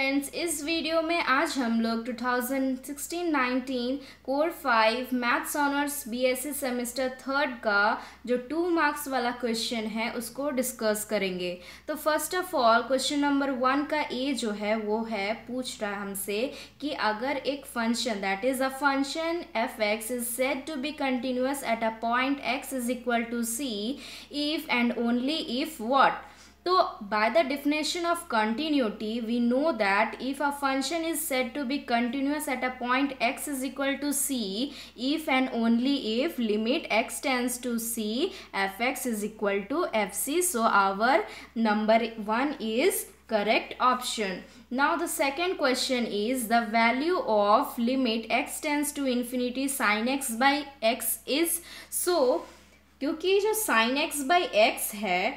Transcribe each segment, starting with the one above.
Friends इस video में आज हम लोग 2016-19 core five maths honours BSc semester third का जो टू मार्क्स वाला क्वेश्चन है, उसको डिस्कस करेंगे। तो first of all question number one का ए जो है, वो है, पूछ रहा है हमसे कि अगर एक function that is a function f x is said to be continuous at a point x is equal to c if and only if what तो by the definition of continuity we know that if a function is set to be continuous at a point x is equal to c if and only if limit x tends to c f x is equal to f c so our number one is correct option now the second question is the value of limit x tends to infinity sine x by x is so क्योंकि जो sign x by x है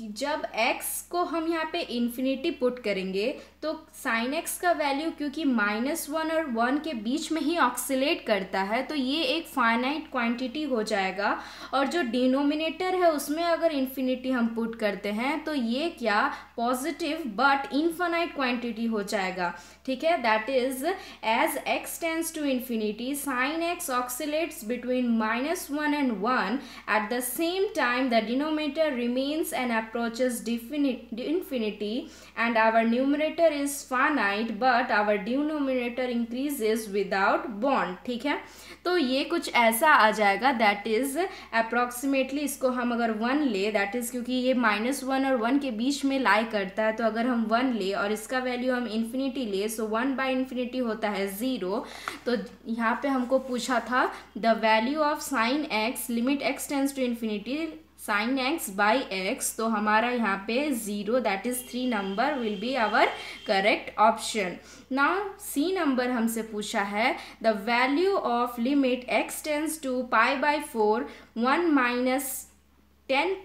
कि जब x को हम यहाँ पे infinity put करेंगे तो साइन x का वैल्यू क्योंकि माइनस वन और वन के बीच में ही ऑक्सीलेट करता है तो ये एक फाइनाइट क्वांटिटी हो जाएगा। और जो डिनोमिनेटर है, उसमें अगर इन्फिनिटी हम पुट करते हैं तो ये क्या? पॉजिटिव बट इनफाइनाइट क्वांटिटी हो जाएगा। ठीक है? That is as x tends to infinity sine x oscillates between minus one and one at the same time the denominator remains an approaches infinity and our numerator is finite, but our denominator increases without bond, ठीक है? तो ये कुछ ऐसा आ जाएगा that is approximately इसको हम अगर वन ले दैट इज़ क्योंकि ये माइनस वन और वन के बीच में लाई करता है तो अगर हम वन ले और इसका वैल्यू हम इन्फिनिटी ले सो वन बाई इन्फिनिटी होता है ज़ीरो तो यहाँ पे हमको पूछा था the value of sine x limit x tends to infinity sine x by x तो हमारा यहाँ पे zero that is three number will be our correct option now C number हमसे पूछा है the value of limit x tends to pi by four one minus tan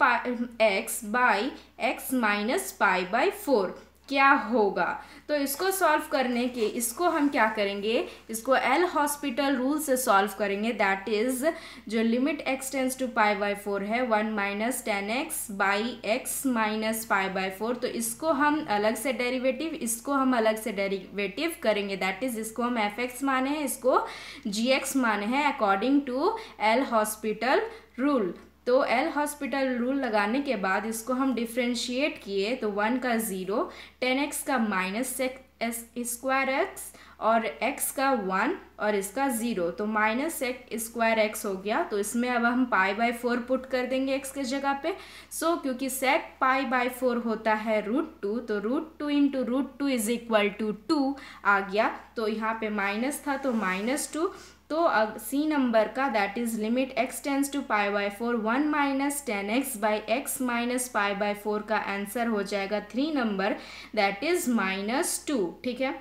x by x minus pi by four क्या होगा? तो इसको solve करने के, इसको हम क्या करेंगे? इसको एल हॉस्पिटल रूल से सॉल्व करेंगे। दैट इज़ जो limit x tends to pi by four है one minus tan x by x minus pi by four तो इसको हम अलग से डेरिवेटिव इसको हम अलग से डेरिवेटिव करेंगे। दैट इज़ इसको हम एफ़ एक्स माने हैं, इसको जी एक्स माने हैं according to L hospital rule तो एल हॉस्पिटल रूल लगाने के बाद इसको हम डिफ्रेंशिएट किए तो वन का ज़ीरो टेन एक्स का माइनस स्क्वायर एक्स और x का वन और इसका ज़ीरो तो माइनस एक्स स्क्वायर एक्स हो गया। तो इसमें अब हम पाई बाय फोर पुट कर देंगे x के जगह पे। सो so, क्योंकि सेक पाई बाय फोर होता है रूट टू तो root two into root two is equal to two आ गया। तो यहाँ पे माइनस था तो माइनस टू तो अब सी नंबर का that is limit x tends to pi by four one minus tan x by x minus pi by four का आंसर हो जाएगा three number that is minus two ठीक है?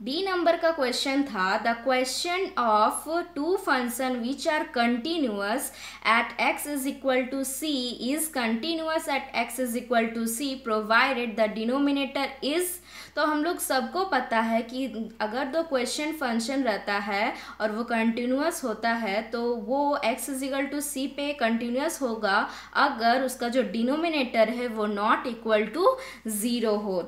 डी नंबर का question था the question of two function which are continuous at x is equal to c is continuous at x is equal to c provided the denominator is तो हम लोग सबको पता है कि अगर दो क्वेश्चन फ़ंक्शन रहता है और वो कंटिन्यूस होता है तो वो एक्स इजिकल टू सी पे कंटिन्यूस होगा, अगर उसका जो डिनोमिनेटर है वो नॉट इक्वल टू ज़ीरो हो।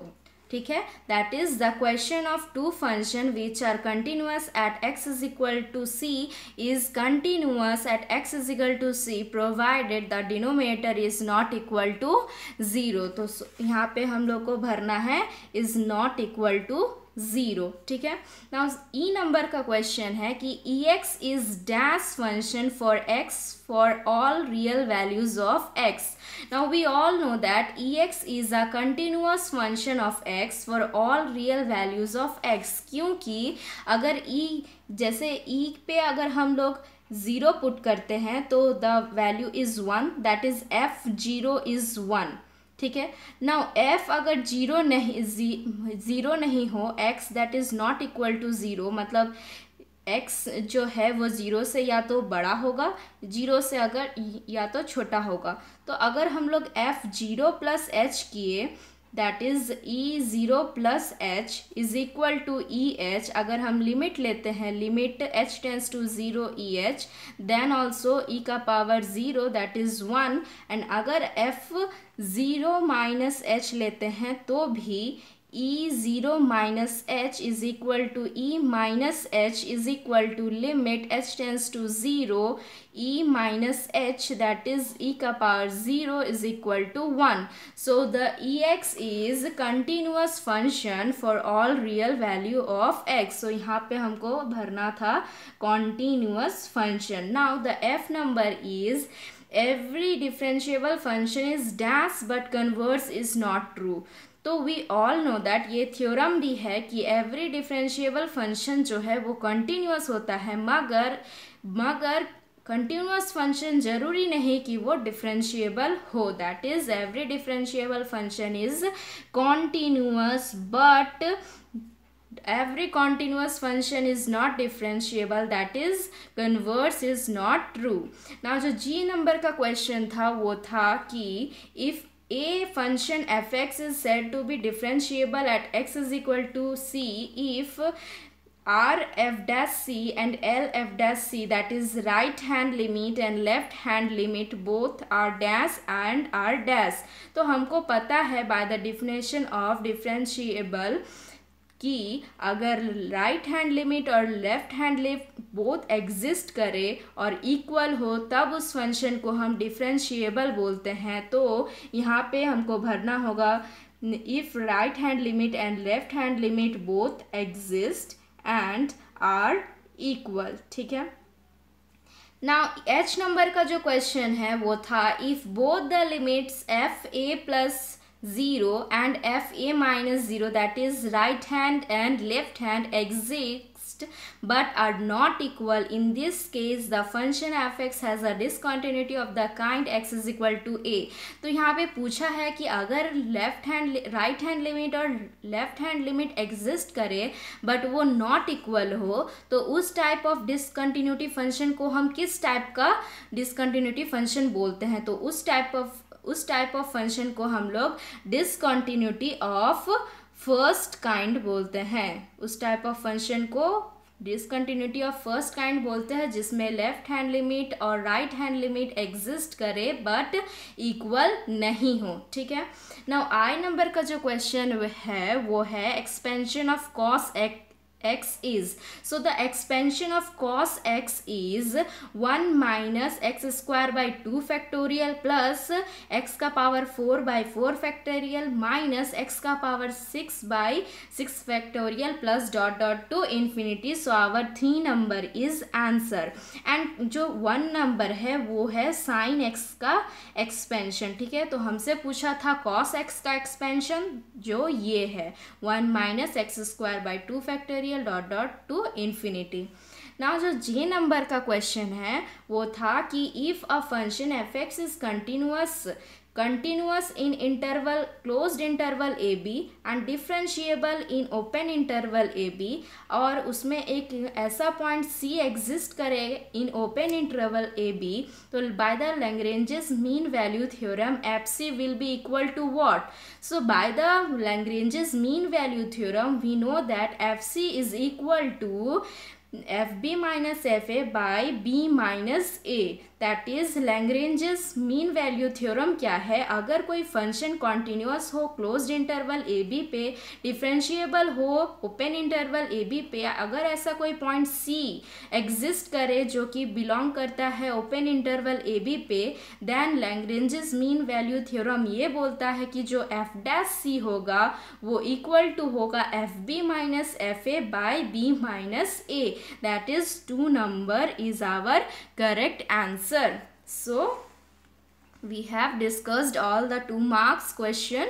ठीक है? That is the question of two function which are continuous at x is equal to c is continuous at x is equal to c provided the denominator is not equal to zero तो यहाँ पे हम लोग को भरना है is not equal to zero ठीक है? ना ई नंबर का क्वेश्चन है कि e x is dash function for x for all real values of x now we all know that e x is a continuous function of x for all real values of x क्योंकि अगर e e, जैसे e e पे अगर हम लोग zero put करते हैं तो the value is one that is f zero is one ठीक है? नाउ एफ़ अगर ज़ीरो नहीं ज़ीरो नहीं हो x that is not equal to zero मतलब एक्स जो है वो ज़ीरो से या तो बड़ा होगा ज़ीरो से अगर या तो छोटा होगा। तो अगर हम लोग एफ़ ज़ीरो प्लस एच किए that is e zero plus h is equal to e h अगर हम लिमिट लेते हैं limit h tends to zero e h then also e का power zero that is one and अगर f zero minus h लेते हैं तो भी e 0 minus h is equal to e minus h is equal to limit h tends to 0 e minus h that is e ka power 0 is equal to 1. So the ex is continuous function for all real value of x. So यहाँ पे हमको भरना था continuous function. Now the f number is every differentiable function is dash but converse is not true तो we all know that ये theorem भी है कि एवरी डिफरेंशिएबल फ़ंक्शन जो है वो कंटिन्यूस होता है, मगर मगर कंटिन्यूस फ़ंक्शन ज़रूरी नहीं कि वो डिफरेंशिएबल हो। That is every differentiable function is continuous but every continuous function is not differentiable. That is, converse is not true. Now, जो g नंबर का क्वेश्चन था, वो था कि if a function fx is said to be differentiable at x is equal to c if r f dash c and l f dash c that is right hand limit and left hand limit both are dash and r dash तो हमको पता है by the definition of differentiable कि अगर right hand limit और left hand limit both exist करे और equal हो, तब उस फ़ंक्शन को हम डिफ्रेंशिएबल बोलते हैं। तो यहाँ पे हमको भरना होगा if right hand limit and left hand limit both exist and are equal ठीक है? ना एच नंबर का जो क्वेश्चन है, वो था if both the limits f a plus 0 and fa minus 0 that is right hand and left hand exist but are not equal in this case the function fx has a discontinuity of the kind x is equal to a तो यहाँ पे पूछा है कि अगर left hand right hand limit और left hand limit exist करे but वो नॉट इक्वल हो तो उस टाइप ऑफ़ डिसकंटिन्यूटी फ़ंक्शन को हम किस टाइप का डिसकंटिन्यूटी फ़ंक्शन बोलते हैं तो उस टाइप ऑफ़ उस टाइप ऑफ़ फ़ंक्शन को हम लोग डिसकॉन्टिन्यूटी ऑफ़ फ़र्स्ट काइंड बोलते हैं। उस टाइप ऑफ़ फ़ंक्शन को डिसकंटिन्यूटी ऑफ़ फ़र्स्ट काइंड बोलते हैं, जिसमें लेफ़्ट हैंड लिमिट और राइट हैंड लिमिट एग्जिस्ट करे बट इक्वल नहीं हो, ठीक है? नाउ आई नंबर का जो क्वेश्चन है, वो है expansion of cos act x is. So the expansion of cos x is 1 minus x square by 2 factorial plus x का power 4 by 4 factorial minus x का power 6 by 6 factorial plus dot dot to infinity. So our three number is answer. And जो one number है वो है sin x का expansion. ठीक है तो हमसे पूछा था cos x का expansion जो ये है 1 minus x square by 2 factorial factorial dot dot to infinity ना जो जे नंबर का क्वेश्चन है, वो था कि if a function f x is continuous continuous in interval, closed interval a b and differentiable in open interval a b और उसमें एक ऐसा पॉइंट सी एग्जिस्ट करे in open interval a b तो by the Lagrange's mean value theorem f c will be equal to what so by the Lagrange's mean value theorem we know that f c is equal to f b minus F A by B minus A that is Lagrange's mean value theorem क्या है? अगर कोई function continuous हो close interval A B पे differentiable हो open interval A B पे, अगर ऐसा कोई पॉइंट सी एग्जिस्ट करे जो कि बिलोंग करता है ओपन इंटरवल ए बी पे then Lagrange's mean value theorem ये बोलता है कि जो एफ़ डैश सी होगा, वो इक्वल टू होगा f b minus f a by b minus a that is two number is our correct answer so we have discussed all the two marks question